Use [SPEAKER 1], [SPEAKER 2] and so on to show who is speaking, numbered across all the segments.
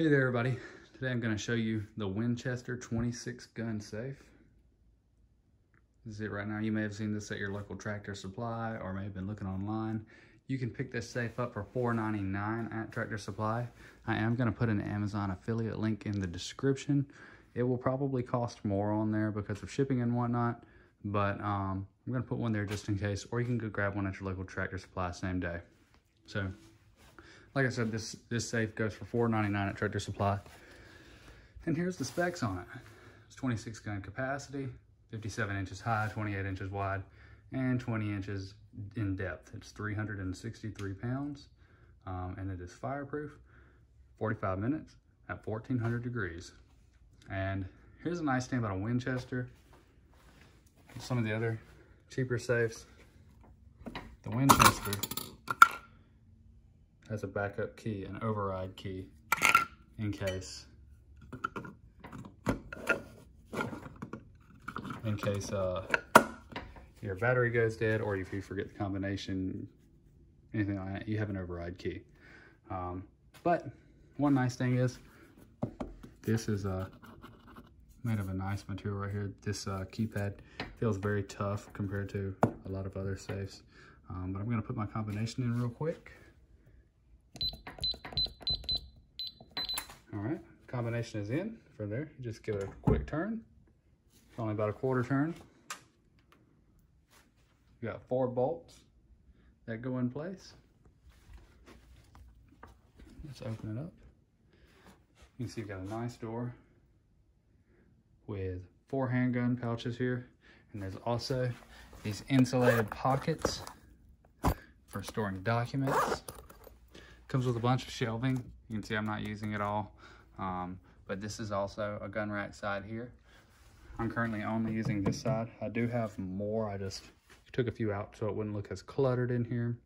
[SPEAKER 1] Hey there everybody. Today I'm going to show you the Winchester 26 gun safe. This is it right now. You may have seen this at your local tractor supply or may have been looking online. You can pick this safe up for $4.99 at Tractor Supply. I am going to put an Amazon affiliate link in the description. It will probably cost more on there because of shipping and whatnot, but um, I'm going to put one there just in case, or you can go grab one at your local Tractor Supply same day. So like I said, this, this safe goes for $4.99 at Tractor Supply. And here's the specs on it. It's 26 gun capacity, 57 inches high, 28 inches wide, and 20 inches in depth. It's 363 pounds, um, and it is fireproof, 45 minutes at 1400 degrees. And here's a nice thing about a Winchester. Some of the other cheaper safes. The Winchester has a backup key, an override key, in case in case uh, your battery goes dead or if you forget the combination, anything like that, you have an override key. Um, but one nice thing is this is uh, made of a nice material right here. This uh, keypad feels very tough compared to a lot of other safes. Um, but I'm gonna put my combination in real quick. All right, combination is in for there. Just give it a quick turn. It's only about a quarter turn. You got four bolts that go in place. Let's open it up. You can see you've got a nice door with four handgun pouches here. And there's also these insulated pockets for storing documents. Comes with a bunch of shelving. You can see I'm not using it all. Um, but this is also a gun rack side here. I'm currently only using this side. I do have more. I just took a few out so it wouldn't look as cluttered in here.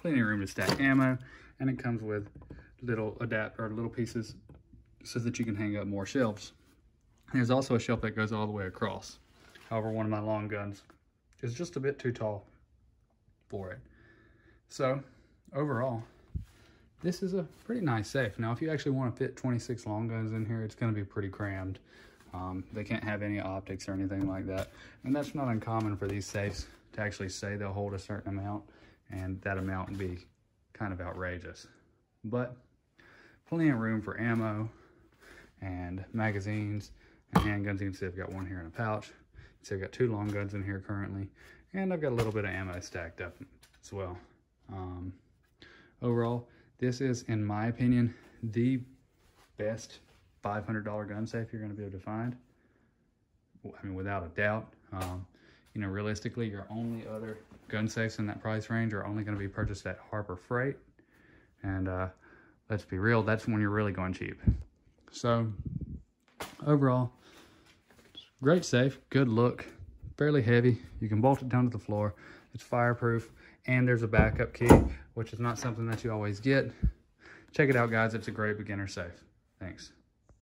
[SPEAKER 1] Plenty of room to stack ammo. And it comes with little adapt or little pieces so that you can hang up more shelves. There's also a shelf that goes all the way across. However, one of my long guns is just a bit too tall for it. So overall, this is a pretty nice safe. Now, if you actually want to fit 26 long guns in here, it's going to be pretty crammed. Um, they can't have any optics or anything like that. And that's not uncommon for these safes to actually say they'll hold a certain amount and that amount would be kind of outrageous. But plenty of room for ammo and magazines and handguns. You can see I've got one here in a pouch. So I've got two long guns in here currently. And I've got a little bit of ammo stacked up as well. Um, overall, this is, in my opinion, the best $500 gun safe you're going to be able to find. I mean, without a doubt. Um, you know, realistically, your only other gun safes in that price range are only going to be purchased at Harbor Freight. And uh, let's be real, that's when you're really going cheap. So, overall, great safe, good look, fairly heavy. You can bolt it down to the floor. It's fireproof and there's a backup key, which is not something that you always get. Check it out, guys. It's a great beginner safe. Thanks.